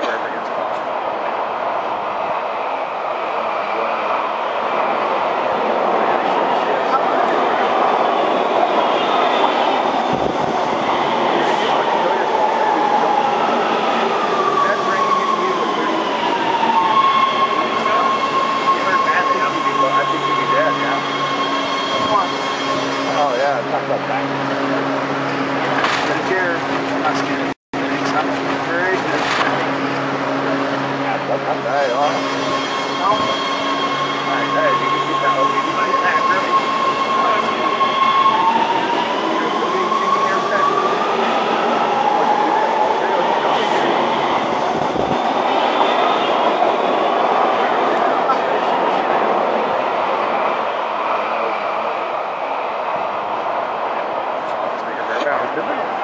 driver ever gets caught. Oh yeah, talk about that. Cheers. Not scared. đây đúng không? Không. Đây, đây thì cái nào thì phải làm đấy. Thank you.